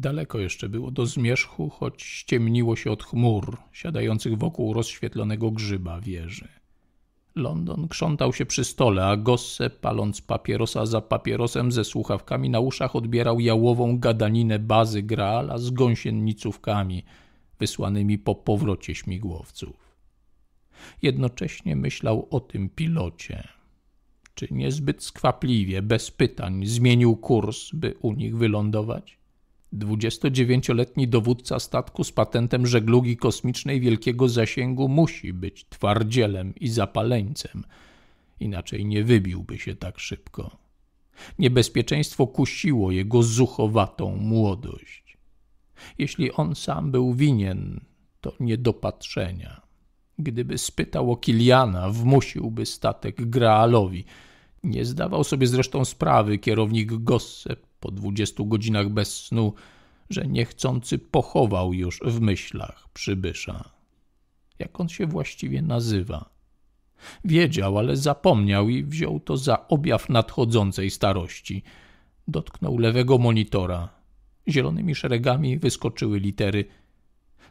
Daleko jeszcze było do zmierzchu, choć ściemniło się od chmur siadających wokół rozświetlonego grzyba wieży. London krzątał się przy stole, a Gosse, paląc papierosa za papierosem ze słuchawkami na uszach, odbierał jałową gadaninę bazy Graala z gąsienicówkami wysłanymi po powrocie śmigłowców. Jednocześnie myślał o tym pilocie. Czy niezbyt skwapliwie, bez pytań, zmienił kurs, by u nich wylądować? 29-letni dowódca statku z patentem żeglugi kosmicznej wielkiego zasięgu musi być twardzielem i zapaleńcem, inaczej nie wybiłby się tak szybko. Niebezpieczeństwo kusiło jego zuchowatą młodość. Jeśli on sam był winien, to niedopatrzenia. Gdyby spytał o Kiliana, wmusiłby statek Graalowi. Nie zdawał sobie zresztą sprawy kierownik Gosse po dwudziestu godzinach bez snu, że niechcący pochował już w myślach przybysza. Jak on się właściwie nazywa? Wiedział, ale zapomniał i wziął to za objaw nadchodzącej starości. Dotknął lewego monitora. Zielonymi szeregami wyskoczyły litery.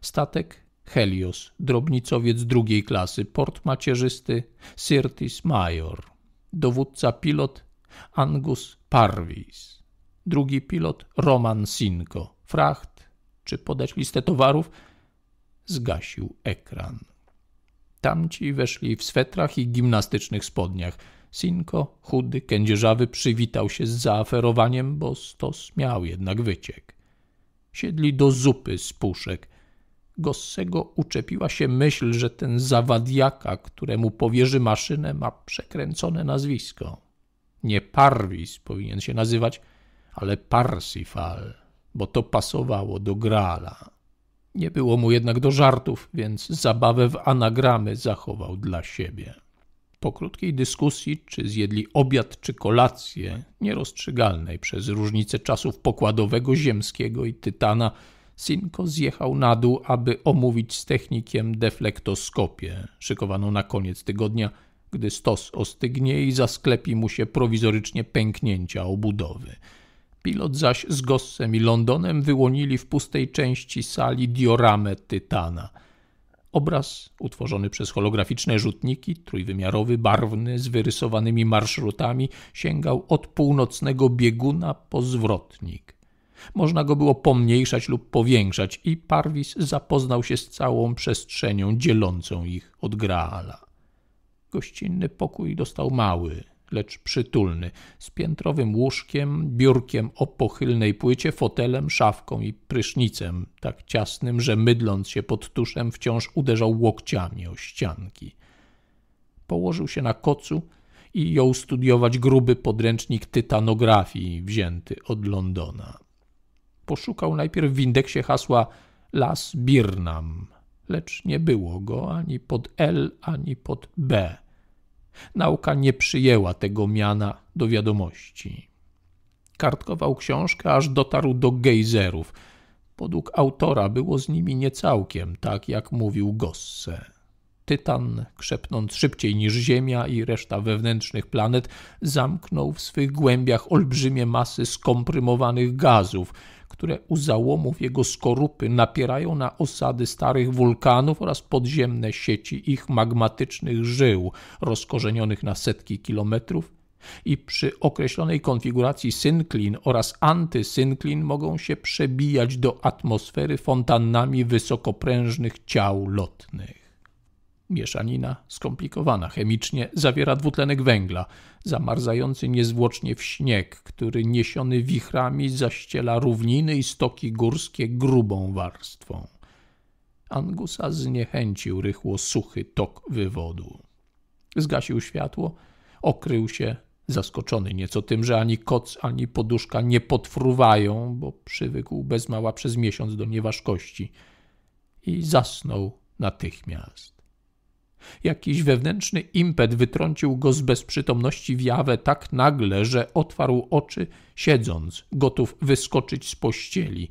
Statek Helios, drobnicowiec drugiej klasy, port macierzysty Syrtis Major, dowódca pilot Angus Parvis drugi pilot Roman Sinko. Fracht, czy podać listę towarów? Zgasił ekran. Tamci weszli w swetrach i gimnastycznych spodniach. Sinko, chudy, kędzierzawy, przywitał się z zaaferowaniem, bo stos miał jednak wyciek. Siedli do zupy z puszek. Gossego uczepiła się myśl, że ten zawadiaka, któremu powierzy maszynę, ma przekręcone nazwisko. Nie Parwis powinien się nazywać, ale Parsifal, bo to pasowało do Grala. Nie było mu jednak do żartów, więc zabawę w anagramy zachował dla siebie. Po krótkiej dyskusji, czy zjedli obiad czy kolację, nierozstrzygalnej przez różnicę czasów pokładowego ziemskiego i tytana, Sinko zjechał na dół, aby omówić z technikiem deflektoskopię, szykowaną na koniec tygodnia, gdy stos ostygnie i zasklepi mu się prowizorycznie pęknięcia obudowy – Pilot zaś z Gossem i Londonem wyłonili w pustej części sali dioramę Tytana. Obraz, utworzony przez holograficzne rzutniki, trójwymiarowy, barwny, z wyrysowanymi marszrutami, sięgał od północnego bieguna po zwrotnik. Można go było pomniejszać lub powiększać i Parwis zapoznał się z całą przestrzenią dzielącą ich od Graala. Gościnny pokój dostał mały, lecz przytulny, z piętrowym łóżkiem, biurkiem o pochylnej płycie, fotelem, szafką i prysznicem, tak ciasnym, że mydląc się pod tuszem wciąż uderzał łokciami o ścianki. Położył się na kocu i jął studiować gruby podręcznik tytanografii wzięty od Londona. Poszukał najpierw w indeksie hasła Las Birnam, lecz nie było go ani pod L, ani pod B – Nauka nie przyjęła tego miana do wiadomości. Kartkował książkę, aż dotarł do gejzerów. Podług autora było z nimi niecałkiem, tak jak mówił Gosse. Tytan, krzepnąc szybciej niż Ziemia i reszta wewnętrznych planet, zamknął w swych głębiach olbrzymie masy skomprymowanych gazów, które u załomów jego skorupy napierają na osady starych wulkanów oraz podziemne sieci ich magmatycznych żył, rozkorzenionych na setki kilometrów, i przy określonej konfiguracji synklin oraz antysynklin mogą się przebijać do atmosfery fontannami wysokoprężnych ciał lotnych. Mieszanina, skomplikowana chemicznie, zawiera dwutlenek węgla, zamarzający niezwłocznie w śnieg, który niesiony wichrami zaściela równiny i stoki górskie grubą warstwą. Angusa zniechęcił rychło suchy tok wywodu. Zgasił światło, okrył się, zaskoczony nieco tym, że ani koc, ani poduszka nie potfruwają, bo przywykł bez mała przez miesiąc do nieważkości i zasnął natychmiast. Jakiś wewnętrzny impet wytrącił go z bezprzytomności w jawę tak nagle, że otwarł oczy, siedząc, gotów wyskoczyć z pościeli.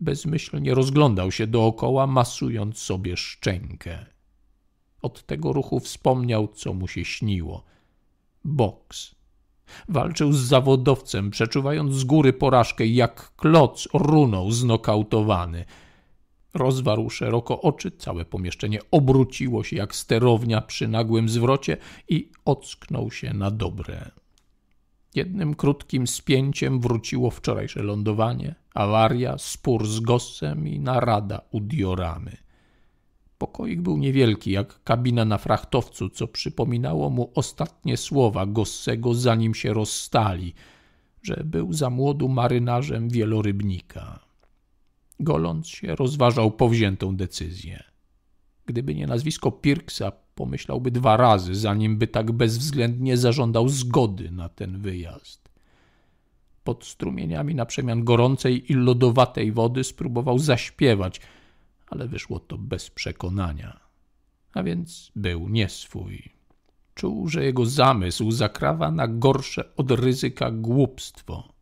Bezmyślnie rozglądał się dookoła, masując sobie szczękę. Od tego ruchu wspomniał, co mu się śniło. Boks. Walczył z zawodowcem, przeczuwając z góry porażkę jak kloc runął znokautowany. Rozwarł szeroko oczy, całe pomieszczenie obróciło się jak sterownia przy nagłym zwrocie i ocknął się na dobre. Jednym krótkim spięciem wróciło wczorajsze lądowanie, awaria, spór z Gossem i narada u dioramy. Pokoik był niewielki, jak kabina na frachtowcu, co przypominało mu ostatnie słowa Gossego, zanim się rozstali, że był za młodu marynarzem wielorybnika. Goląc się, rozważał powziętą decyzję. Gdyby nie nazwisko Pirksa, pomyślałby dwa razy, zanim by tak bezwzględnie zażądał zgody na ten wyjazd. Pod strumieniami na przemian gorącej i lodowatej wody spróbował zaśpiewać, ale wyszło to bez przekonania. A więc był nieswój. Czuł, że jego zamysł zakrawa na gorsze od ryzyka głupstwo.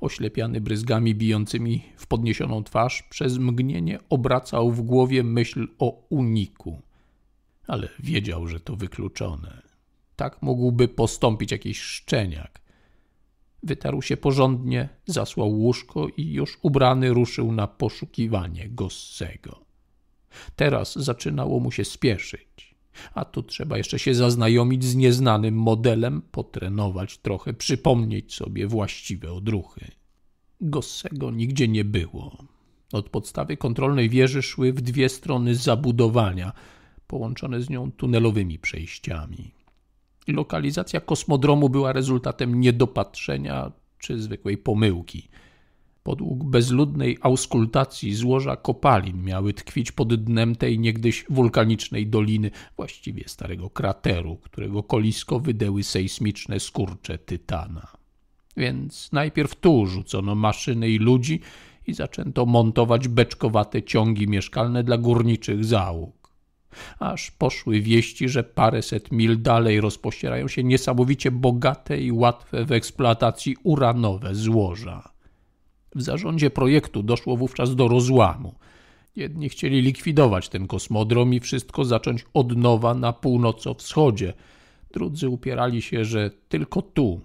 Oślepiany bryzgami bijącymi w podniesioną twarz, przez mgnienie obracał w głowie myśl o uniku ale wiedział, że to wykluczone. Tak mógłby postąpić jakiś szczeniak. Wytarł się porządnie, zasłał łóżko i już ubrany ruszył na poszukiwanie Gossego. Teraz zaczynało mu się spieszyć, a tu trzeba jeszcze się zaznajomić z nieznanym modelem, potrenować trochę, przypomnieć sobie właściwe odruchy. Gossego nigdzie nie było. Od podstawy kontrolnej wieży szły w dwie strony zabudowania – połączone z nią tunelowymi przejściami. Lokalizacja kosmodromu była rezultatem niedopatrzenia czy zwykłej pomyłki. Podług bezludnej auskultacji złoża kopalin miały tkwić pod dnem tej niegdyś wulkanicznej doliny, właściwie starego krateru, którego kolisko wydeły sejsmiczne skurcze tytana. Więc najpierw tu rzucono maszyny i ludzi i zaczęto montować beczkowate ciągi mieszkalne dla górniczych załóg aż poszły wieści, że paręset mil dalej rozpościerają się niesamowicie bogate i łatwe w eksploatacji uranowe złoża. W zarządzie projektu doszło wówczas do rozłamu. Jedni chcieli likwidować ten kosmodrom i wszystko zacząć od nowa na północo-wschodzie. Drudzy upierali się, że tylko tu,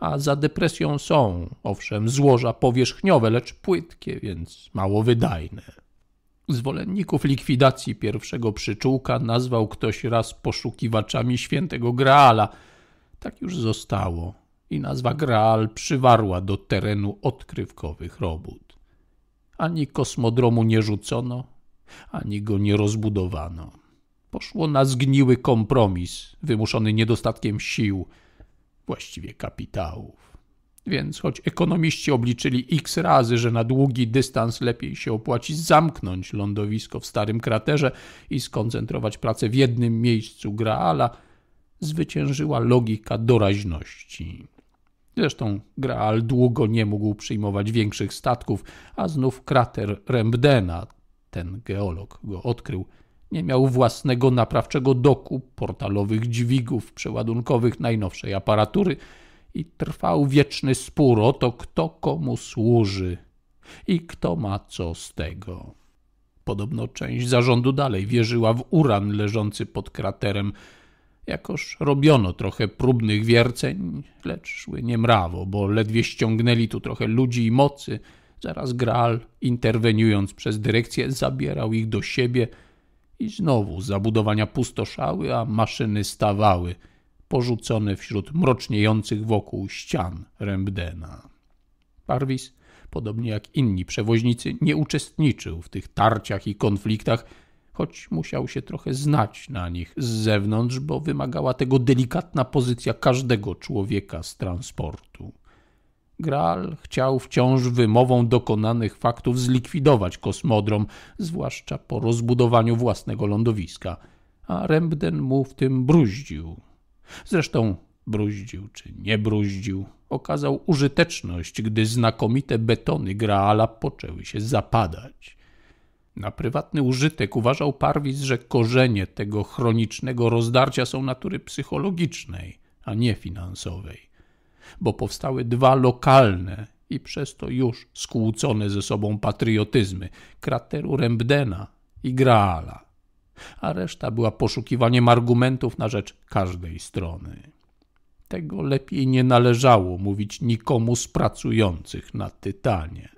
a za depresją są, owszem, złoża powierzchniowe, lecz płytkie, więc mało wydajne. Zwolenników likwidacji pierwszego przyczółka nazwał ktoś raz poszukiwaczami świętego Graala. Tak już zostało i nazwa Graal przywarła do terenu odkrywkowych robót. Ani kosmodromu nie rzucono, ani go nie rozbudowano. Poszło na zgniły kompromis, wymuszony niedostatkiem sił, właściwie kapitałów. Więc choć ekonomiści obliczyli x razy, że na długi dystans lepiej się opłaci zamknąć lądowisko w starym kraterze i skoncentrować pracę w jednym miejscu Graala, zwyciężyła logika doraźności. Zresztą Graal długo nie mógł przyjmować większych statków, a znów krater Rembdena, ten geolog go odkrył, nie miał własnego naprawczego doku, portalowych dźwigów przeładunkowych najnowszej aparatury – i trwał wieczny spór o to, kto komu służy i kto ma co z tego. Podobno część zarządu dalej wierzyła w uran leżący pod kraterem, jakoż robiono trochę próbnych wierceń, lecz szły niemrawo, bo ledwie ściągnęli tu trochę ludzi i mocy. Zaraz Graal, interweniując przez dyrekcję, zabierał ich do siebie i znowu zabudowania pustoszały, a maszyny stawały – porzucone wśród mroczniejących wokół ścian Rembdena. Parwis, podobnie jak inni przewoźnicy, nie uczestniczył w tych tarciach i konfliktach, choć musiał się trochę znać na nich z zewnątrz, bo wymagała tego delikatna pozycja każdego człowieka z transportu. Graal chciał wciąż wymową dokonanych faktów zlikwidować kosmodrom, zwłaszcza po rozbudowaniu własnego lądowiska, a Rembden mu w tym bruździł, Zresztą bruździł czy nie bruździł, okazał użyteczność, gdy znakomite betony Graala poczęły się zapadać. Na prywatny użytek uważał Parwis, że korzenie tego chronicznego rozdarcia są natury psychologicznej, a nie finansowej, bo powstały dwa lokalne i przez to już skłócone ze sobą patriotyzmy krateru Rembdena i Graala a reszta była poszukiwaniem argumentów na rzecz każdej strony. tego lepiej nie należało mówić nikomu z pracujących na Tytanie.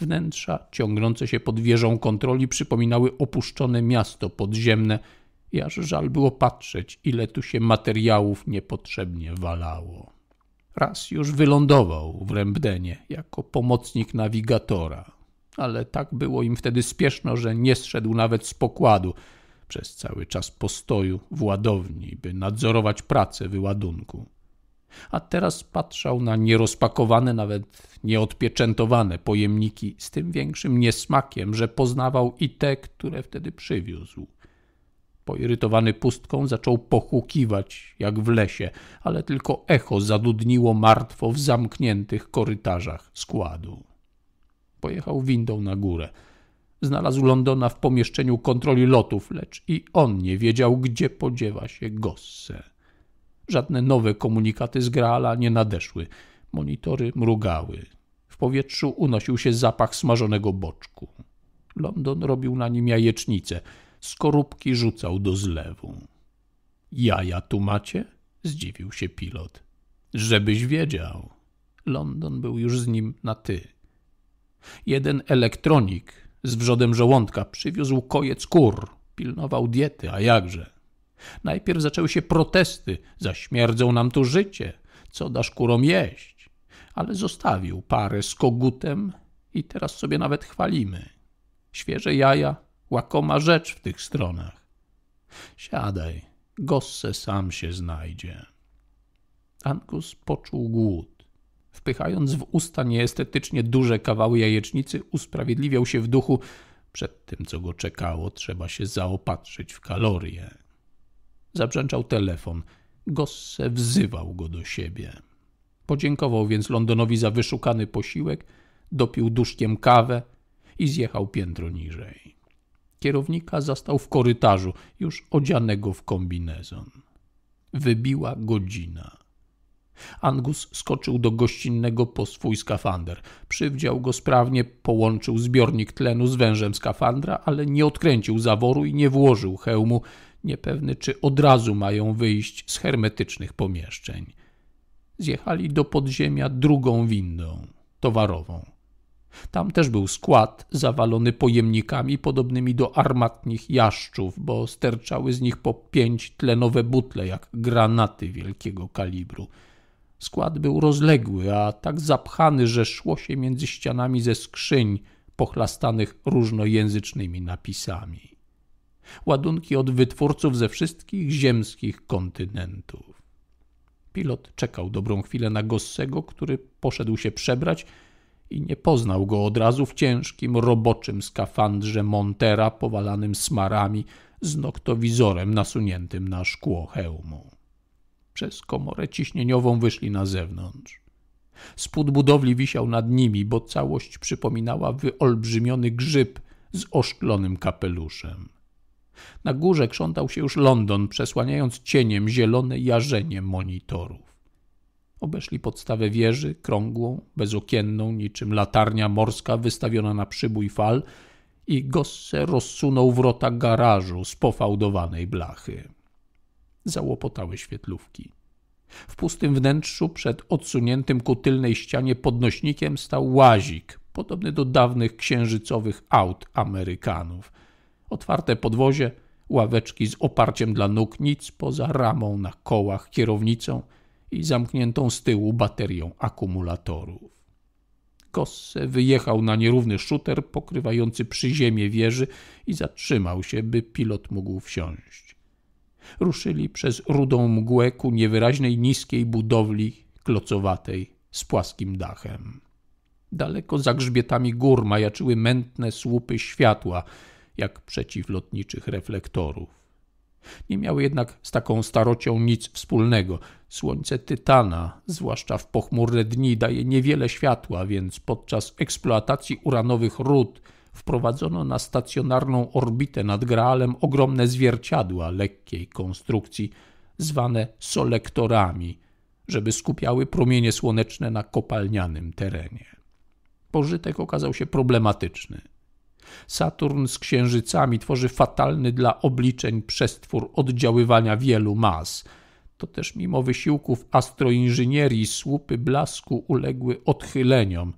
Wnętrza ciągnące się pod wieżą kontroli przypominały opuszczone miasto podziemne i aż żal było patrzeć, ile tu się materiałów niepotrzebnie walało. Raz już wylądował w Rembdenie jako pomocnik nawigatora, ale tak było im wtedy spieszno, że nie zszedł nawet z pokładu przez cały czas postoju w ładowni, by nadzorować pracę wyładunku. A teraz patrzał na nierozpakowane, nawet nieodpieczętowane pojemniki z tym większym niesmakiem, że poznawał i te, które wtedy przywiózł. Poirytowany pustką zaczął pochukiwać jak w lesie, ale tylko echo zadudniło martwo w zamkniętych korytarzach składu. Pojechał windą na górę. Znalazł Londona w pomieszczeniu kontroli lotów, lecz i on nie wiedział, gdzie podziewa się Gosse. Żadne nowe komunikaty z Graala nie nadeszły. Monitory mrugały. W powietrzu unosił się zapach smażonego boczku. London robił na nim jajecznicę – skorupki rzucał do zlewu. Jaja tu macie? zdziwił się pilot. Żebyś wiedział. London był już z nim na ty. Jeden elektronik z wrzodem żołądka przywiózł kojec kur, pilnował diety, a jakże. Najpierw zaczęły się protesty, zaśmierdzą nam tu życie, co dasz kurom jeść. Ale zostawił parę z kogutem i teraz sobie nawet chwalimy. Świeże jaja, Łakoma rzecz w tych stronach. Siadaj, Gosse sam się znajdzie. Angus poczuł głód. Wpychając w usta nieestetycznie duże kawały jajecznicy, usprawiedliwiał się w duchu przed tym, co go czekało, trzeba się zaopatrzyć w kalorie. Zabrzęczał telefon. Gosse wzywał go do siebie. Podziękował więc Londonowi za wyszukany posiłek, dopił duszkiem kawę i zjechał piętro niżej. Kierownika zastał w korytarzu, już odzianego w kombinezon. Wybiła godzina. Angus skoczył do gościnnego po swój skafander. Przywdział go sprawnie, połączył zbiornik tlenu z wężem skafandra, ale nie odkręcił zaworu i nie włożył hełmu, niepewny czy od razu mają wyjść z hermetycznych pomieszczeń. Zjechali do podziemia drugą windą, towarową. Tam też był skład zawalony pojemnikami podobnymi do armatnich jaszczów, bo sterczały z nich po pięć tlenowe butle, jak granaty wielkiego kalibru. Skład był rozległy, a tak zapchany, że szło się między ścianami ze skrzyń pochlastanych różnojęzycznymi napisami. Ładunki od wytwórców ze wszystkich ziemskich kontynentów. Pilot czekał dobrą chwilę na Gossego, który poszedł się przebrać i nie poznał go od razu w ciężkim, roboczym skafandrze Montera powalanym smarami z noktowizorem nasuniętym na szkło hełmu. Przez komorę ciśnieniową wyszli na zewnątrz. Spód budowli wisiał nad nimi, bo całość przypominała wyolbrzymiony grzyb z oszklonym kapeluszem. Na górze krzątał się już London, przesłaniając cieniem zielone jarzenie monitorów. Obeszli podstawę wieży, krągłą, bezokienną, niczym latarnia morska wystawiona na przybój fal i Gosse rozsunął wrota garażu z pofałdowanej blachy. Załopotały świetlówki. W pustym wnętrzu przed odsuniętym ku tylnej ścianie podnośnikiem stał łazik, podobny do dawnych księżycowych aut Amerykanów. Otwarte podwozie, ławeczki z oparciem dla nóg, nic poza ramą na kołach, kierownicą – i zamkniętą z tyłu baterią akumulatorów. Gosse wyjechał na nierówny szuter pokrywający przyziemie wieży i zatrzymał się, by pilot mógł wsiąść. Ruszyli przez rudą mgłę ku niewyraźnej niskiej budowli klocowatej z płaskim dachem. Daleko za grzbietami gór majaczyły mętne słupy światła, jak przeciwlotniczych reflektorów. Nie miały jednak z taką starocią nic wspólnego. Słońce Tytana, zwłaszcza w pochmurne dni, daje niewiele światła, więc podczas eksploatacji uranowych ród wprowadzono na stacjonarną orbitę nad Graalem ogromne zwierciadła lekkiej konstrukcji, zwane solektorami, żeby skupiały promienie słoneczne na kopalnianym terenie. Pożytek okazał się problematyczny. Saturn z księżycami tworzy fatalny dla obliczeń przestwór oddziaływania wielu mas. to też mimo wysiłków astroinżynierii słupy blasku uległy odchyleniom,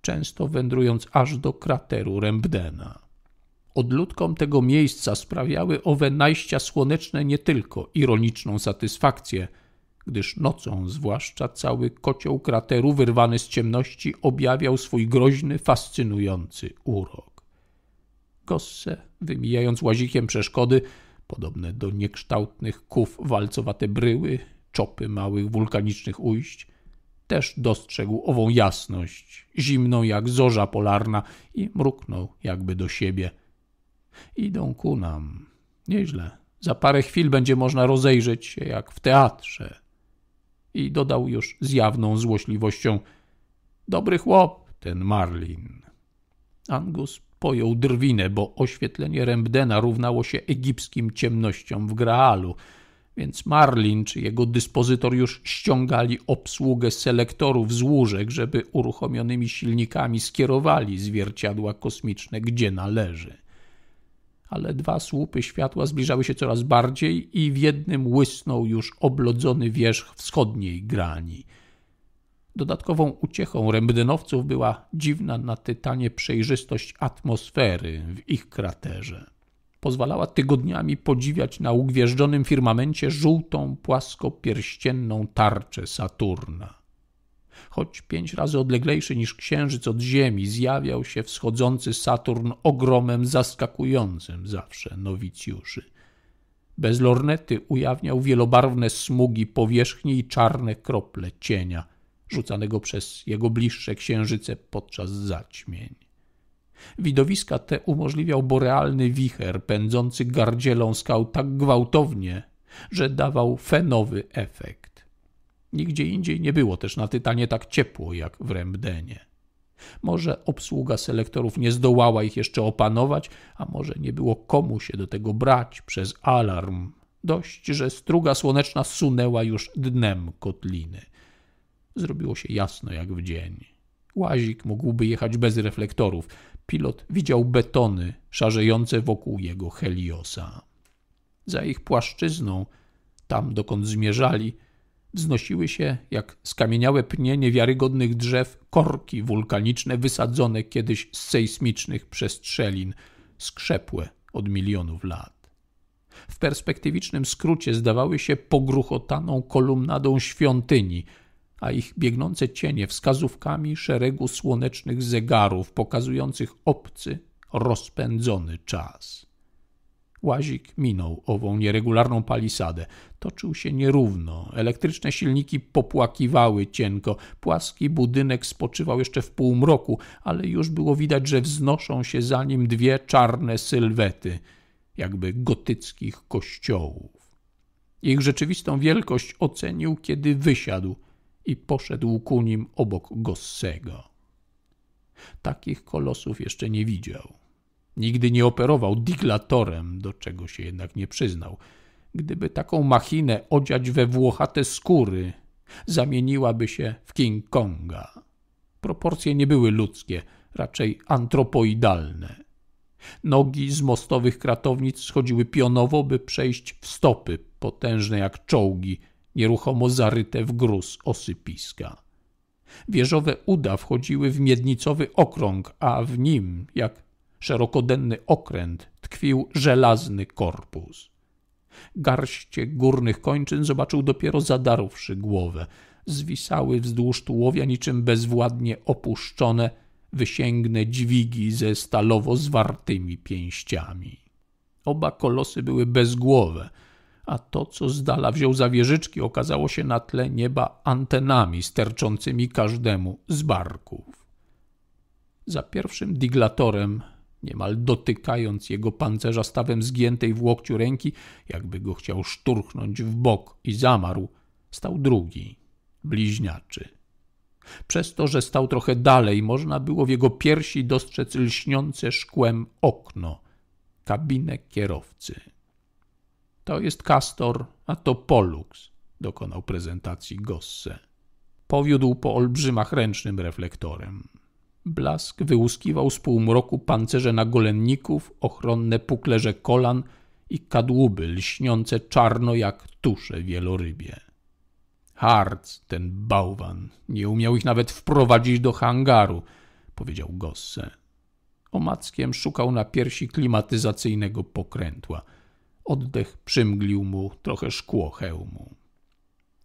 często wędrując aż do krateru Rembdena. Odludkom tego miejsca sprawiały owe najścia słoneczne nie tylko ironiczną satysfakcję, gdyż nocą zwłaszcza cały kocioł krateru wyrwany z ciemności objawiał swój groźny, fascynujący urok. Gosse, wymijając łazikiem przeszkody, podobne do niekształtnych kuf walcowate bryły, czopy małych wulkanicznych ujść, też dostrzegł ową jasność, zimną jak zorza polarna i mruknął jakby do siebie. Idą ku nam. Nieźle. Za parę chwil będzie można rozejrzeć się jak w teatrze. I dodał już z jawną złośliwością: Dobry chłop, ten Marlin. Angus pojął drwinę, bo oświetlenie Rembdena równało się egipskim ciemnościom w Graalu, więc Marlin czy jego dyspozytor już ściągali obsługę selektorów z łóżek, żeby uruchomionymi silnikami skierowali zwierciadła kosmiczne gdzie należy. Ale dwa słupy światła zbliżały się coraz bardziej i w jednym łysnął już oblodzony wierzch wschodniej grani – Dodatkową uciechą rembdenowców była dziwna na Tytanie przejrzystość atmosfery w ich kraterze. Pozwalała tygodniami podziwiać na ugwieżdżonym firmamencie żółtą, płaskopierścienną tarczę Saturna. Choć pięć razy odleglejszy niż księżyc od Ziemi, zjawiał się wschodzący Saturn ogromem zaskakującym zawsze nowicjuszy. Bez lornety ujawniał wielobarwne smugi powierzchni i czarne krople cienia – rzucanego przez jego bliższe księżyce podczas zaćmień. Widowiska te umożliwiał borealny wicher pędzący gardzielą skał tak gwałtownie, że dawał fenowy efekt. Nigdzie indziej nie było też na Tytanie tak ciepło jak w Rembdenie. Może obsługa selektorów nie zdołała ich jeszcze opanować, a może nie było komu się do tego brać przez alarm. Dość, że struga słoneczna sunęła już dnem kotliny. Zrobiło się jasno jak w dzień. Łazik mógłby jechać bez reflektorów. Pilot widział betony szarzejące wokół jego Heliosa. Za ich płaszczyzną, tam dokąd zmierzali, wznosiły się, jak skamieniałe pnie niewiarygodnych drzew, korki wulkaniczne wysadzone kiedyś z sejsmicznych przestrzelin, skrzepłe od milionów lat. W perspektywicznym skrócie zdawały się pogruchotaną kolumnadą świątyni – a ich biegnące cienie wskazówkami szeregu słonecznych zegarów pokazujących obcy, rozpędzony czas. Łazik minął ową nieregularną palisadę. Toczył się nierówno. Elektryczne silniki popłakiwały cienko. Płaski budynek spoczywał jeszcze w półmroku, ale już było widać, że wznoszą się za nim dwie czarne sylwety, jakby gotyckich kościołów. Ich rzeczywistą wielkość ocenił, kiedy wysiadł – i poszedł ku nim obok Gossego. Takich kolosów jeszcze nie widział. Nigdy nie operował diglatorem, do czego się jednak nie przyznał. Gdyby taką machinę odziać we włochate skóry, zamieniłaby się w King Konga. Proporcje nie były ludzkie, raczej antropoidalne. Nogi z mostowych kratownic schodziły pionowo, by przejść w stopy, potężne jak czołgi, nieruchomo zaryte w gruz osypiska. Wieżowe uda wchodziły w miednicowy okrąg, a w nim, jak szerokodenny okręt, tkwił żelazny korpus. Garście górnych kończyn zobaczył dopiero zadarłszy głowę. Zwisały wzdłuż tułowia niczym bezwładnie opuszczone, wysięgne dźwigi ze stalowo zwartymi pięściami. Oba kolosy były bezgłowe – a to, co z dala wziął za wieżyczki, okazało się na tle nieba antenami sterczącymi każdemu z barków. Za pierwszym diglatorem, niemal dotykając jego pancerza stawem zgiętej w łokciu ręki, jakby go chciał szturchnąć w bok i zamarł, stał drugi, bliźniaczy. Przez to, że stał trochę dalej, można było w jego piersi dostrzec lśniące szkłem okno, kabinę kierowcy. To jest Castor, a to Pollux, dokonał prezentacji Gosse. Powiódł po olbrzymach ręcznym reflektorem. Blask wyłuskiwał z półmroku pancerze nagolenników, ochronne puklerze kolan i kadłuby lśniące czarno jak tusze wielorybie. Harc, ten bałwan, nie umiał ich nawet wprowadzić do hangaru, powiedział Gosse. Omackiem szukał na piersi klimatyzacyjnego pokrętła. Oddech przymglił mu trochę szkło hełmu.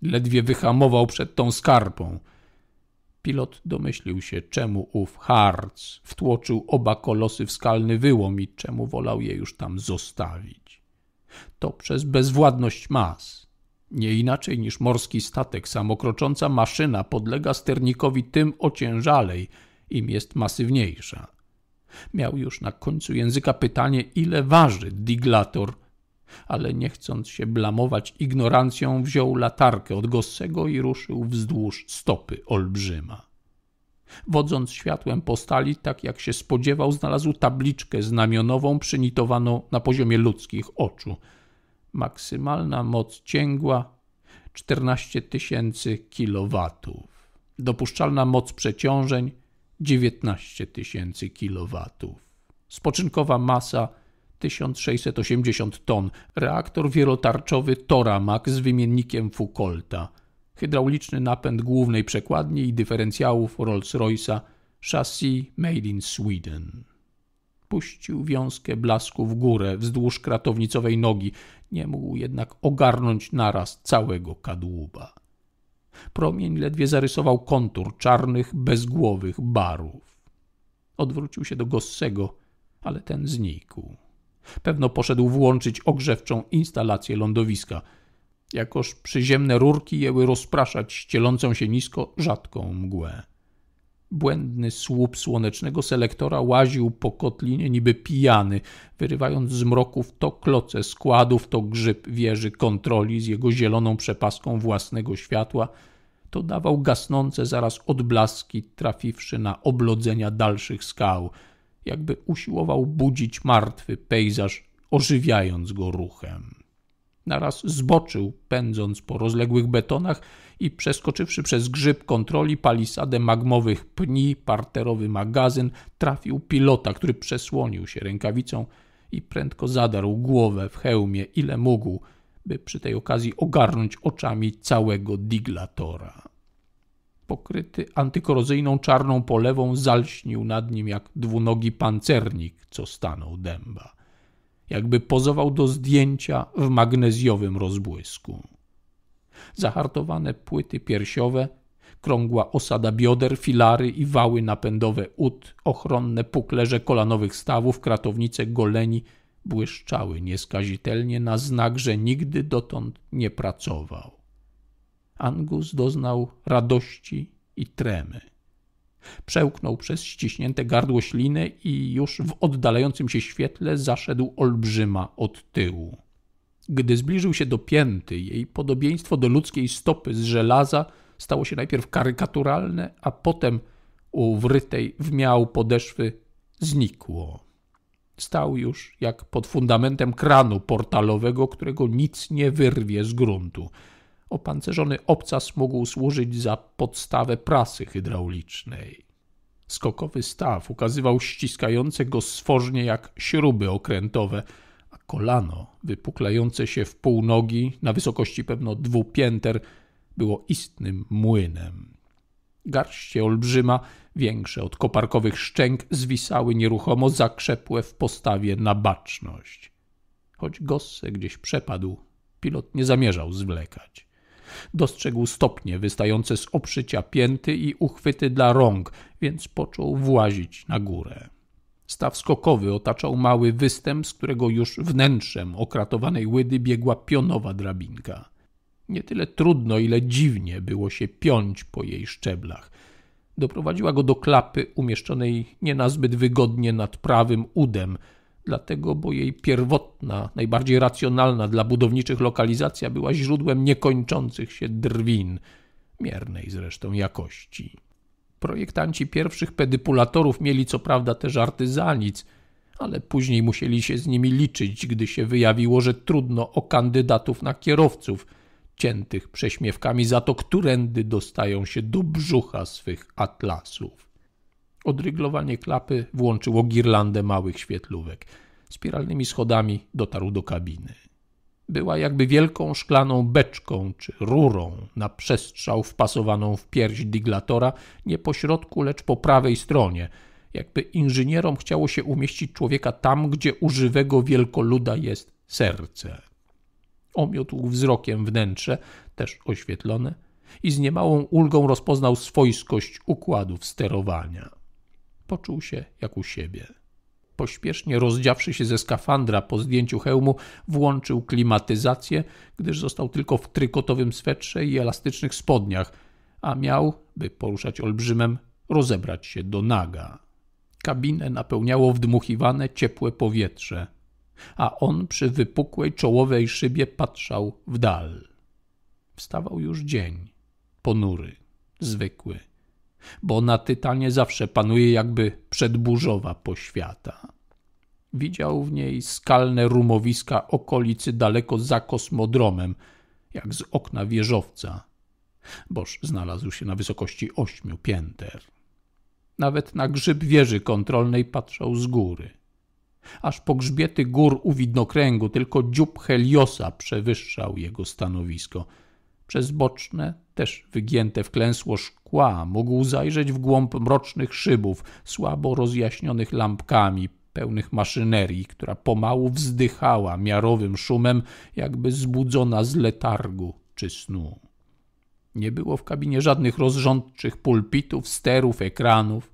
Ledwie wyhamował przed tą skarpą. Pilot domyślił się, czemu ów Harc wtłoczył oba kolosy w skalny wyłom i czemu wolał je już tam zostawić. To przez bezwładność mas. Nie inaczej niż morski statek, samokrocząca maszyna podlega sternikowi tym ociężalej, im jest masywniejsza. Miał już na końcu języka pytanie, ile waży diglator – ale nie chcąc się blamować ignorancją, wziął latarkę od Gossego i ruszył wzdłuż stopy olbrzyma. Wodząc światłem po stali, tak jak się spodziewał, znalazł tabliczkę znamionową przynitowaną na poziomie ludzkich oczu. Maksymalna moc cięgła 14 tysięcy kilowatów. Dopuszczalna moc przeciążeń 19 tysięcy kilowatów. Spoczynkowa masa 1680 ton, reaktor wielotarczowy Toramak z wymiennikiem Foucaulta, hydrauliczny napęd głównej przekładni i dyferencjałów Rolls-Royce'a, chassis made in Sweden. Puścił wiązkę blasku w górę wzdłuż kratownicowej nogi, nie mógł jednak ogarnąć naraz całego kadłuba. Promień ledwie zarysował kontur czarnych, bezgłowych barów. Odwrócił się do Gossego, ale ten znikł. Pewno poszedł włączyć ogrzewczą instalację lądowiska. Jakoż przyziemne rurki jęły rozpraszać ścielącą się nisko rzadką mgłę. Błędny słup słonecznego selektora łaził po kotlinie niby pijany, wyrywając z mroków to kloce składów, to grzyb wieży kontroli z jego zieloną przepaską własnego światła, to dawał gasnące zaraz odblaski, trafiwszy na oblodzenia dalszych skał – jakby usiłował budzić martwy pejzaż, ożywiając go ruchem. Naraz zboczył, pędząc po rozległych betonach i przeskoczywszy przez grzyb kontroli palisadę magmowych pni, parterowy magazyn, trafił pilota, który przesłonił się rękawicą i prędko zadarł głowę w hełmie, ile mógł, by przy tej okazji ogarnąć oczami całego diglatora pokryty antykorozyjną czarną polewą, zalśnił nad nim jak dwunogi pancernik, co stanął dęba. Jakby pozował do zdjęcia w magnezjowym rozbłysku. Zahartowane płyty piersiowe, krągła osada bioder, filary i wały napędowe ud, ochronne puklerze kolanowych stawów, kratownice goleni błyszczały nieskazitelnie na znak, że nigdy dotąd nie pracował. Angus doznał radości i tremy. Przełknął przez ściśnięte gardło ślinę i już w oddalającym się świetle zaszedł olbrzyma od tyłu. Gdy zbliżył się do pięty, jej podobieństwo do ludzkiej stopy z żelaza stało się najpierw karykaturalne, a potem u wrytej w miał podeszwy znikło. Stał już jak pod fundamentem kranu portalowego, którego nic nie wyrwie z gruntu. Opancerzony obcas mógł służyć za podstawę prasy hydraulicznej. Skokowy staw ukazywał ściskające go sforżnie jak śruby okrętowe, a kolano, wypuklające się w pół nogi na wysokości pewno dwóch pięter, było istnym młynem. Garście olbrzyma, większe od koparkowych szczęk, zwisały nieruchomo zakrzepłe w postawie na baczność. Choć Gosse gdzieś przepadł, pilot nie zamierzał zwlekać. Dostrzegł stopnie wystające z obszycia pięty i uchwyty dla rąk, więc począł włazić na górę. Staw skokowy otaczał mały występ, z którego już wnętrzem okratowanej łydy biegła pionowa drabinka. Nie tyle trudno, ile dziwnie było się piąć po jej szczeblach. Doprowadziła go do klapy umieszczonej nie nazbyt wygodnie nad prawym udem – dlatego, bo jej pierwotna, najbardziej racjonalna dla budowniczych lokalizacja była źródłem niekończących się drwin, miernej zresztą jakości. Projektanci pierwszych pedypulatorów mieli co prawda też artyzanic, ale później musieli się z nimi liczyć, gdy się wyjawiło, że trudno o kandydatów na kierowców, ciętych prześmiewkami za to, którędy dostają się do brzucha swych atlasów. Odryglowanie klapy włączyło girlandę małych świetlówek. spiralnymi schodami dotarł do kabiny. Była jakby wielką szklaną beczką czy rurą na przestrzał wpasowaną w pierś diglatora, nie po środku, lecz po prawej stronie, jakby inżynierom chciało się umieścić człowieka tam, gdzie u żywego wielkoluda jest serce. Omiotł wzrokiem wnętrze, też oświetlone, i z niemałą ulgą rozpoznał swojskość układów sterowania. Poczuł się jak u siebie. Pośpiesznie rozdziawszy się ze skafandra po zdjęciu hełmu, włączył klimatyzację, gdyż został tylko w trykotowym swetrze i elastycznych spodniach, a miał, by poruszać olbrzymem, rozebrać się do naga. Kabinę napełniało wdmuchiwane ciepłe powietrze, a on przy wypukłej czołowej szybie patrzał w dal. Wstawał już dzień, ponury, zwykły bo na Tytanie zawsze panuje jakby przedburzowa poświata. Widział w niej skalne rumowiska okolicy daleko za kosmodromem, jak z okna wieżowca, boż znalazł się na wysokości ośmiu pięter. Nawet na grzyb wieży kontrolnej patrzał z góry. Aż po grzbiety gór u widnokręgu tylko dziób Heliosa przewyższał jego stanowisko – przez boczne, też wygięte w klęsło szkła, mógł zajrzeć w głąb mrocznych szybów, słabo rozjaśnionych lampkami, pełnych maszynerii, która pomału wzdychała miarowym szumem, jakby zbudzona z letargu czy snu. Nie było w kabinie żadnych rozrządczych pulpitów, sterów, ekranów,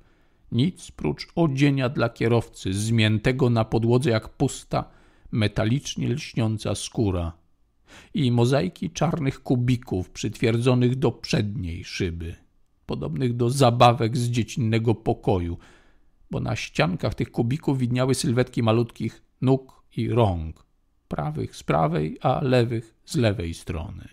nic prócz odzienia dla kierowcy, zmiętego na podłodze jak pusta, metalicznie lśniąca skóra – i mozaiki czarnych kubików przytwierdzonych do przedniej szyby, podobnych do zabawek z dziecinnego pokoju, bo na ściankach tych kubików widniały sylwetki malutkich nóg i rąk, prawych z prawej, a lewych z lewej strony.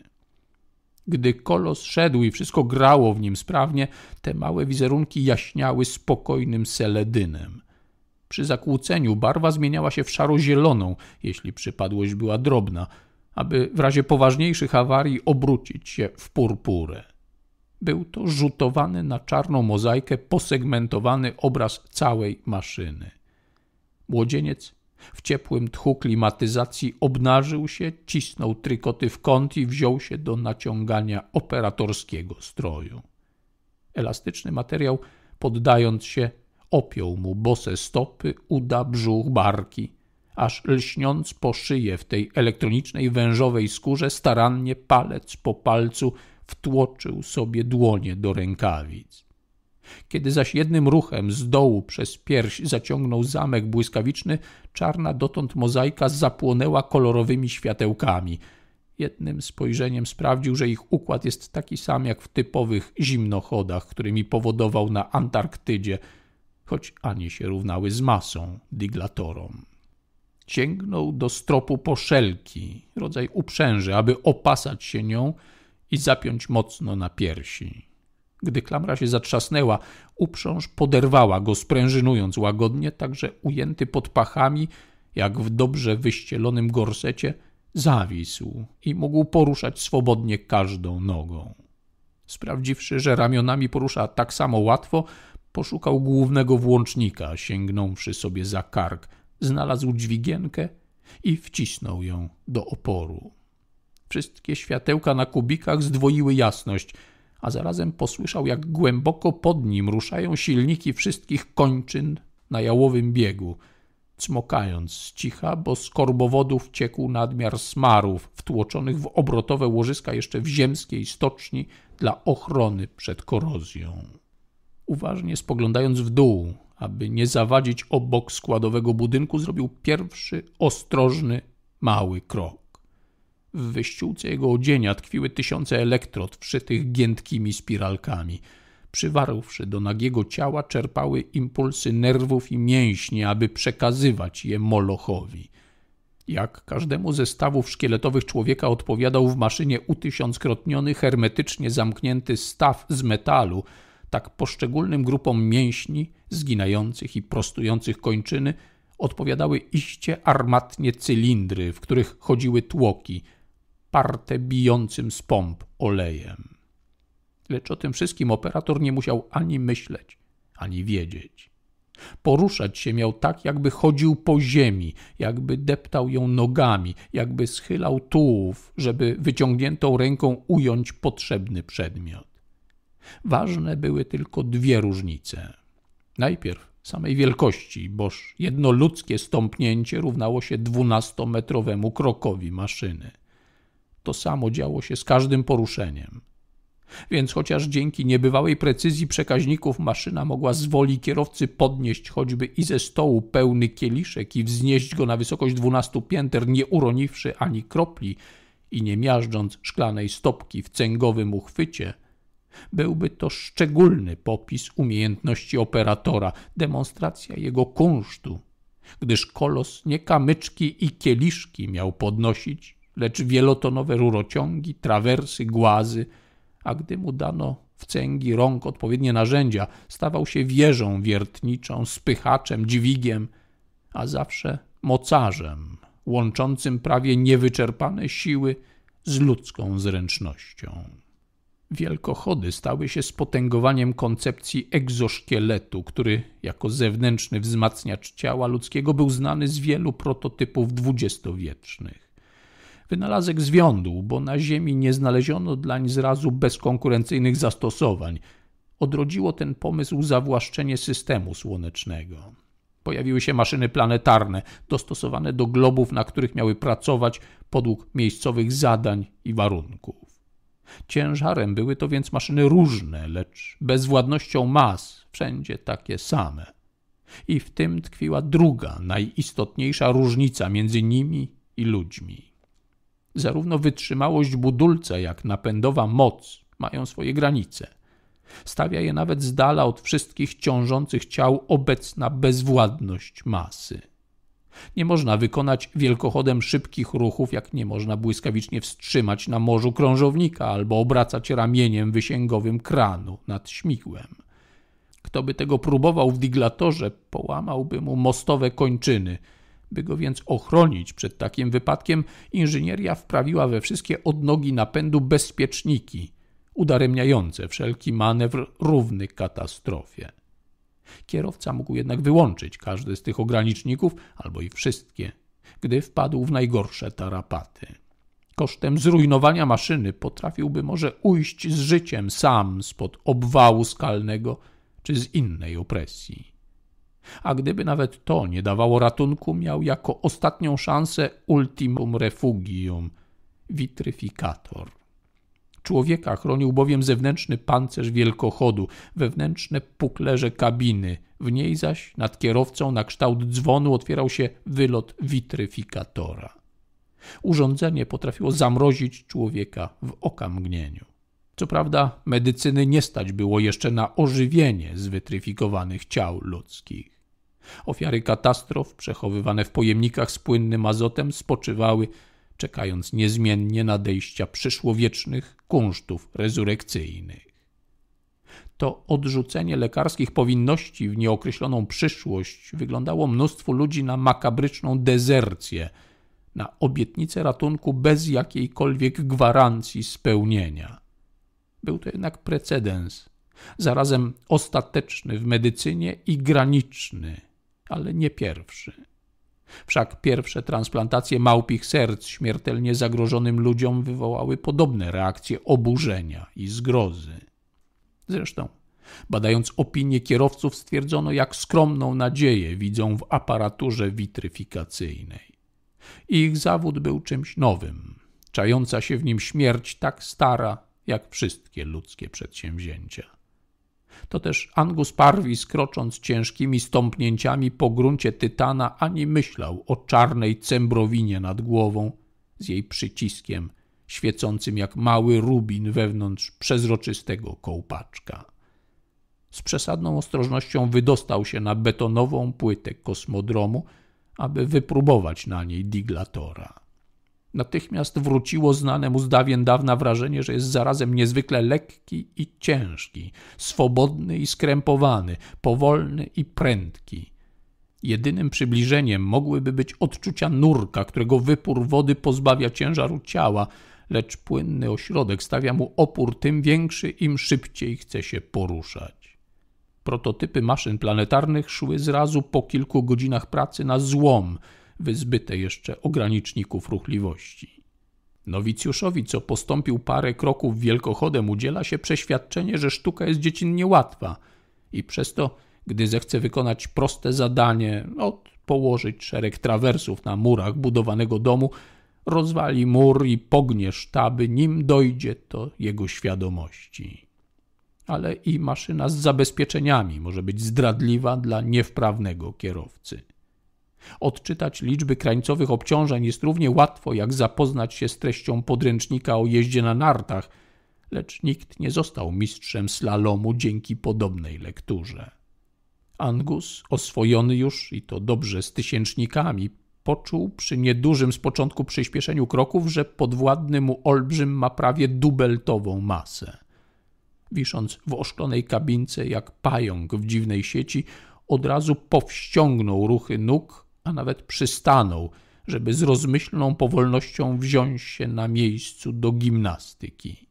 Gdy kolos szedł i wszystko grało w nim sprawnie, te małe wizerunki jaśniały spokojnym seledynem. Przy zakłóceniu barwa zmieniała się w szaro-zieloną, jeśli przypadłość była drobna – aby w razie poważniejszych awarii obrócić się w purpurę. Był to rzutowany na czarną mozaikę posegmentowany obraz całej maszyny. Młodzieniec w ciepłym tchu klimatyzacji obnażył się, cisnął trykoty w kąt i wziął się do naciągania operatorskiego stroju. Elastyczny materiał, poddając się, opiął mu bose stopy, uda, brzuch, barki – aż lśniąc po szyję w tej elektronicznej wężowej skórze, starannie palec po palcu wtłoczył sobie dłonie do rękawic. Kiedy zaś jednym ruchem z dołu przez pierś zaciągnął zamek błyskawiczny, czarna dotąd mozaika zapłonęła kolorowymi światełkami. Jednym spojrzeniem sprawdził, że ich układ jest taki sam jak w typowych zimnochodach, którymi powodował na Antarktydzie, choć ani się równały z masą diglatorom. Sięgnął do stropu poszelki, rodzaj uprzęży, aby opasać się nią i zapiąć mocno na piersi. Gdy klamra się zatrzasnęła, uprząż poderwała go, sprężynując łagodnie, tak że ujęty pod pachami, jak w dobrze wyścielonym gorsecie, zawisł i mógł poruszać swobodnie każdą nogą. Sprawdziwszy, że ramionami porusza tak samo łatwo, poszukał głównego włącznika, sięgnąwszy sobie za kark – znalazł dźwigienkę i wcisnął ją do oporu. Wszystkie światełka na kubikach zdwoiły jasność, a zarazem posłyszał, jak głęboko pod nim ruszają silniki wszystkich kończyn na jałowym biegu, cmokając z cicha, bo z korbowodów ciekł nadmiar smarów wtłoczonych w obrotowe łożyska jeszcze w ziemskiej stoczni dla ochrony przed korozją. Uważnie spoglądając w dół, aby nie zawadzić obok składowego budynku, zrobił pierwszy, ostrożny, mały krok. W wyściółce jego odzienia tkwiły tysiące elektrod wszytych giętkimi spiralkami. Przywarłszy do nagiego ciała, czerpały impulsy nerwów i mięśni, aby przekazywać je Molochowi. Jak każdemu ze stawów szkieletowych człowieka odpowiadał w maszynie utysiąckrotniony, hermetycznie zamknięty staw z metalu – tak poszczególnym grupom mięśni, zginających i prostujących kończyny, odpowiadały iście armatnie cylindry, w których chodziły tłoki, parte bijącym z pomp olejem. Lecz o tym wszystkim operator nie musiał ani myśleć, ani wiedzieć. Poruszać się miał tak, jakby chodził po ziemi, jakby deptał ją nogami, jakby schylał tułów, żeby wyciągniętą ręką ująć potrzebny przedmiot. Ważne były tylko dwie różnice. Najpierw samej wielkości, boż jedno ludzkie stąpnięcie równało się dwunastometrowemu krokowi maszyny. To samo działo się z każdym poruszeniem. Więc chociaż dzięki niebywałej precyzji przekaźników maszyna mogła z woli kierowcy podnieść choćby i ze stołu pełny kieliszek i wznieść go na wysokość dwunastu pięter, nie uroniwszy ani kropli i nie miażdżąc szklanej stopki w cęgowym uchwycie, byłby to szczególny popis umiejętności operatora, demonstracja jego kunsztu, gdyż kolos nie kamyczki i kieliszki miał podnosić, lecz wielotonowe rurociągi, trawersy, głazy, a gdy mu dano w cęgi rąk odpowiednie narzędzia, stawał się wieżą wiertniczą, spychaczem, dźwigiem, a zawsze mocarzem, łączącym prawie niewyczerpane siły z ludzką zręcznością. Wielkochody stały się spotęgowaniem koncepcji egzoszkieletu, który jako zewnętrzny wzmacniacz ciała ludzkiego był znany z wielu prototypów dwudziestowiecznych. Wynalazek zwiądł, bo na Ziemi nie znaleziono dlań zrazu bezkonkurencyjnych zastosowań. Odrodziło ten pomysł zawłaszczenie systemu słonecznego. Pojawiły się maszyny planetarne, dostosowane do globów, na których miały pracować podług miejscowych zadań i warunków. Ciężarem były to więc maszyny różne, lecz bezwładnością mas wszędzie takie same. I w tym tkwiła druga, najistotniejsza różnica między nimi i ludźmi. Zarówno wytrzymałość budulca, jak napędowa moc mają swoje granice. Stawia je nawet z dala od wszystkich ciążących ciał obecna bezwładność masy. Nie można wykonać wielkochodem szybkich ruchów, jak nie można błyskawicznie wstrzymać na morzu krążownika albo obracać ramieniem wysięgowym kranu nad śmigłem. Kto by tego próbował w diglatorze, połamałby mu mostowe kończyny – by go więc ochronić przed takim wypadkiem, inżynieria wprawiła we wszystkie odnogi napędu bezpieczniki, udaremniające wszelki manewr równy katastrofie. Kierowca mógł jednak wyłączyć każdy z tych ograniczników, albo i wszystkie, gdy wpadł w najgorsze tarapaty. Kosztem zrujnowania maszyny potrafiłby może ujść z życiem sam spod obwału skalnego czy z innej opresji a gdyby nawet to nie dawało ratunku, miał jako ostatnią szansę ultimum refugium vitryfikator. Człowieka chronił bowiem zewnętrzny pancerz wielkochodu, wewnętrzne puklerze kabiny, w niej zaś nad kierowcą na kształt dzwonu otwierał się wylot vitryfikatora. Urządzenie potrafiło zamrozić człowieka w okamgnieniu. Co prawda, medycyny nie stać było jeszcze na ożywienie zwytryfikowanych ciał ludzkich. Ofiary katastrof, przechowywane w pojemnikach z płynnym azotem, spoczywały, czekając niezmiennie nadejścia przyszłowiecznych kunsztów rezurekcyjnych. To odrzucenie lekarskich powinności w nieokreśloną przyszłość wyglądało mnóstwu ludzi na makabryczną dezercję, na obietnicę ratunku bez jakiejkolwiek gwarancji spełnienia. Był to jednak precedens, zarazem ostateczny w medycynie i graniczny, ale nie pierwszy. Wszak pierwsze transplantacje małpich serc śmiertelnie zagrożonym ludziom wywołały podobne reakcje oburzenia i zgrozy. Zresztą, badając opinie kierowców, stwierdzono, jak skromną nadzieję widzą w aparaturze witryfikacyjnej. Ich zawód był czymś nowym, czająca się w nim śmierć tak stara, jak wszystkie ludzkie przedsięwzięcia. To też Angus Parvis, krocząc ciężkimi stąpnięciami po gruncie Tytana, ani myślał o czarnej cembrowinie nad głową z jej przyciskiem, świecącym jak mały rubin wewnątrz przezroczystego kołpaczka. Z przesadną ostrożnością wydostał się na betonową płytę kosmodromu, aby wypróbować na niej diglatora. Natychmiast wróciło znane mu z dawien dawna wrażenie, że jest zarazem niezwykle lekki i ciężki, swobodny i skrępowany, powolny i prędki. Jedynym przybliżeniem mogłyby być odczucia nurka, którego wypór wody pozbawia ciężaru ciała, lecz płynny ośrodek stawia mu opór tym większy, im szybciej chce się poruszać. Prototypy maszyn planetarnych szły zrazu po kilku godzinach pracy na złom, wyzbyte jeszcze ograniczników ruchliwości. Nowicjuszowi, co postąpił parę kroków wielkochodem, udziela się przeświadczenie, że sztuka jest dziecinnie łatwa i przez to, gdy zechce wykonać proste zadanie, od położyć szereg trawersów na murach budowanego domu, rozwali mur i pognie sztaby, nim dojdzie to jego świadomości. Ale i maszyna z zabezpieczeniami może być zdradliwa dla niewprawnego kierowcy. Odczytać liczby krańcowych obciążeń jest równie łatwo, jak zapoznać się z treścią podręcznika o jeździe na nartach, lecz nikt nie został mistrzem slalomu dzięki podobnej lekturze. Angus, oswojony już i to dobrze z tysięcznikami, poczuł przy niedużym z początku przyspieszeniu kroków, że podwładny mu olbrzym ma prawie dubeltową masę. Wisząc w oszklonej kabince jak pająk w dziwnej sieci, od razu powściągnął ruchy nóg, a nawet przystanął, żeby z rozmyślną powolnością wziąć się na miejscu do gimnastyki.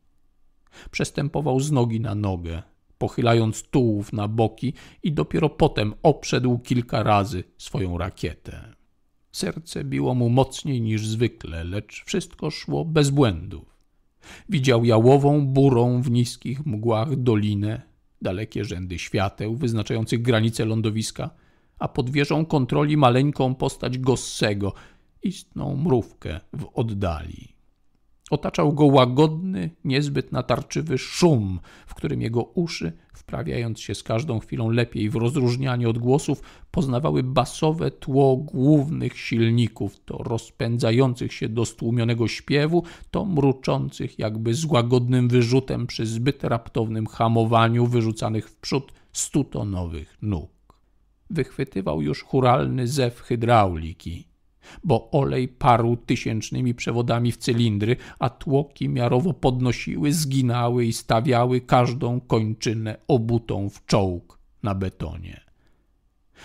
Przestępował z nogi na nogę, pochylając tułów na boki i dopiero potem oprzedł kilka razy swoją rakietę. Serce biło mu mocniej niż zwykle, lecz wszystko szło bez błędów. Widział jałową, burą w niskich mgłach dolinę, dalekie rzędy świateł wyznaczających granice lądowiska, a pod wieżą kontroli maleńką postać Gossego, istną mrówkę w oddali. Otaczał go łagodny, niezbyt natarczywy szum, w którym jego uszy, wprawiając się z każdą chwilą lepiej w rozróżnianie odgłosów, poznawały basowe tło głównych silników, to rozpędzających się do stłumionego śpiewu, to mruczących jakby z łagodnym wyrzutem przy zbyt raptownym hamowaniu wyrzucanych w przód stutonowych nóg. Wychwytywał już churalny zew hydrauliki – bo olej parł tysięcznymi przewodami w cylindry, a tłoki miarowo podnosiły, zginały i stawiały każdą kończynę obutą w czołg na betonie.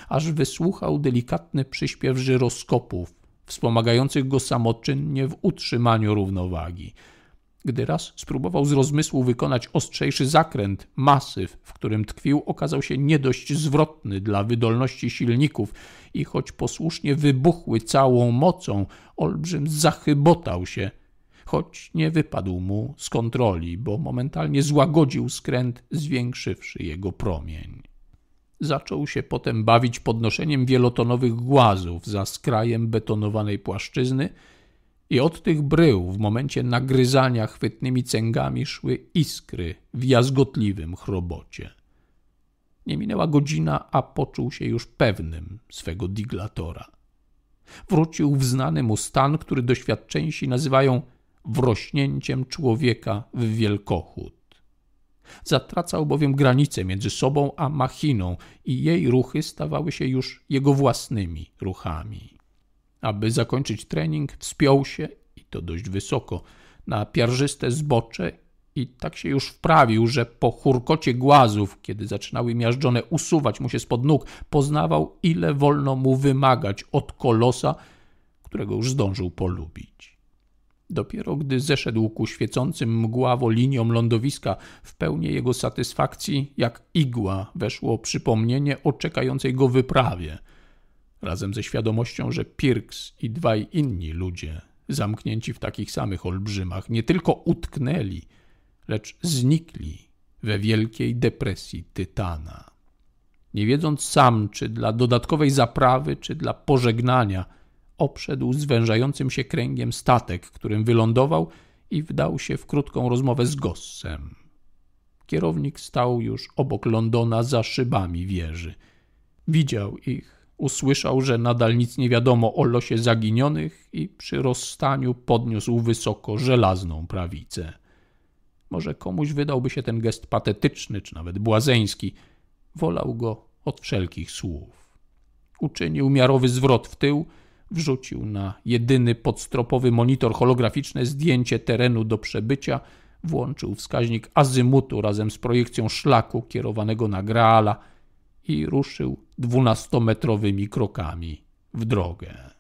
Aż wysłuchał delikatny przyśpiew żyroskopów, wspomagających go samoczynnie w utrzymaniu równowagi – gdy raz spróbował z rozmysłu wykonać ostrzejszy zakręt, masyw, w którym tkwił, okazał się nie dość zwrotny dla wydolności silników i choć posłusznie wybuchły całą mocą, olbrzym zachybotał się, choć nie wypadł mu z kontroli, bo momentalnie złagodził skręt, zwiększywszy jego promień. Zaczął się potem bawić podnoszeniem wielotonowych głazów za skrajem betonowanej płaszczyzny – i od tych brył w momencie nagryzania chwytnymi cęgami szły iskry w jazgotliwym chrobocie. Nie minęła godzina, a poczuł się już pewnym swego diglatora. Wrócił w znany mu stan, który doświadczeńsi nazywają wrośnięciem człowieka w wielkochód. Zatracał bowiem granice między sobą a machiną i jej ruchy stawały się już jego własnymi ruchami. Aby zakończyć trening, wspiął się, i to dość wysoko, na piarżyste zbocze i tak się już wprawił, że po churkocie głazów, kiedy zaczynały miażdżone usuwać mu się spod nóg, poznawał, ile wolno mu wymagać od kolosa, którego już zdążył polubić. Dopiero gdy zeszedł ku świecącym mgławo liniom lądowiska, w pełni jego satysfakcji, jak igła, weszło przypomnienie o czekającej go wyprawie – razem ze świadomością, że Pirks i dwaj inni ludzie, zamknięci w takich samych olbrzymach, nie tylko utknęli, lecz znikli we wielkiej depresji Tytana. Nie wiedząc sam, czy dla dodatkowej zaprawy, czy dla pożegnania, obszedł zwężającym się kręgiem statek, którym wylądował i wdał się w krótką rozmowę z Gossem. Kierownik stał już obok Londona za szybami wieży. Widział ich Usłyszał, że nadal nic nie wiadomo o losie zaginionych i przy rozstaniu podniósł wysoko żelazną prawicę. Może komuś wydałby się ten gest patetyczny, czy nawet błazeński. Wolał go od wszelkich słów. Uczynił miarowy zwrot w tył, wrzucił na jedyny podstropowy monitor holograficzne zdjęcie terenu do przebycia, włączył wskaźnik azymutu razem z projekcją szlaku kierowanego na Graala – i ruszył dwunastometrowymi krokami w drogę.